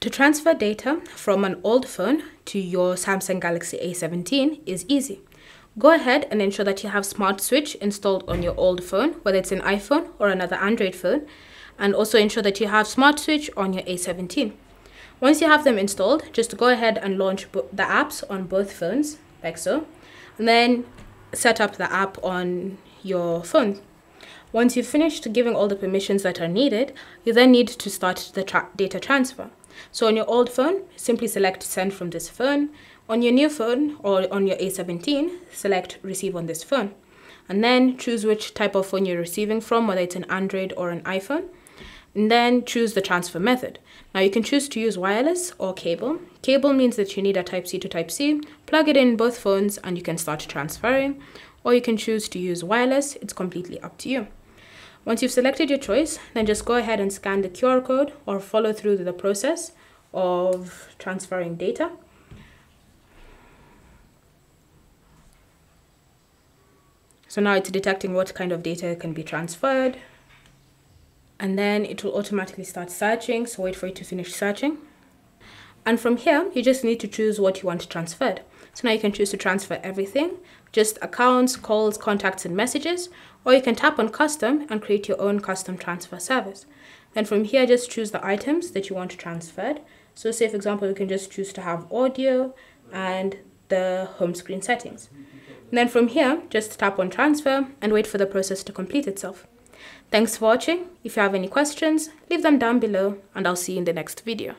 To transfer data from an old phone to your Samsung Galaxy A17 is easy. Go ahead and ensure that you have Smart Switch installed on your old phone, whether it's an iPhone or another Android phone, and also ensure that you have Smart Switch on your A17. Once you have them installed, just go ahead and launch the apps on both phones, like so, and then set up the app on your phone. Once you've finished giving all the permissions that are needed, you then need to start the tra data transfer. So on your old phone, simply select send from this phone. On your new phone or on your A17, select receive on this phone. And then choose which type of phone you're receiving from, whether it's an Android or an iPhone. And then choose the transfer method. Now you can choose to use wireless or cable. Cable means that you need a type C to type C. Plug it in both phones and you can start transferring. Or you can choose to use wireless. It's completely up to you. Once you've selected your choice, then just go ahead and scan the QR code or follow through the process of transferring data. So now it's detecting what kind of data can be transferred. And then it will automatically start searching, so wait for it to finish searching. And from here, you just need to choose what you want transferred. So now you can choose to transfer everything, just accounts, calls, contacts, and messages, or you can tap on custom and create your own custom transfer service. Then from here, just choose the items that you want transferred. So say, for example, you can just choose to have audio and the home screen settings. And then from here, just tap on transfer and wait for the process to complete itself. Thanks for watching. If you have any questions, leave them down below and I'll see you in the next video.